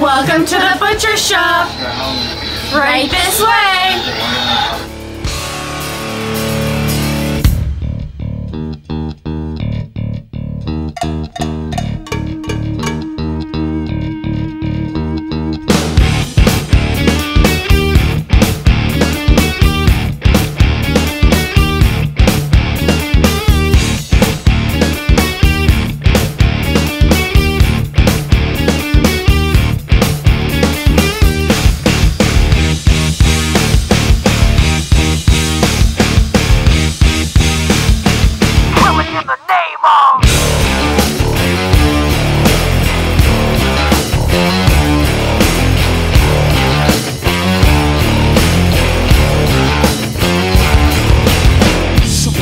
Welcome to the butcher shop. Right this way.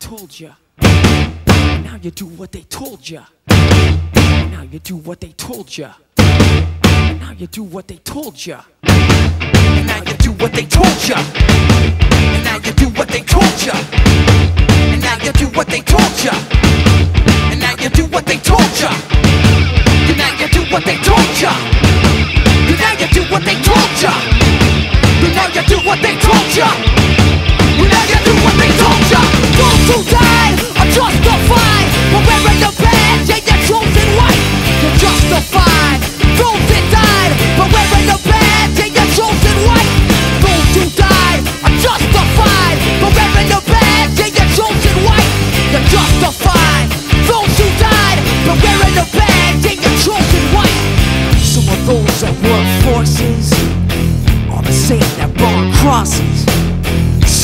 Told ya. Now you do what they told ya. Now you do what they told ya. Now you do what they told ya. And now you do what they told ya. Now you do what they told ya. Now you do what they told ya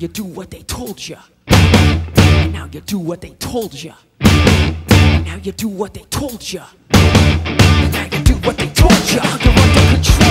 You do what they told you. And now you do what they told you. And now you do what they told you. And now you do what they told you. You're under control.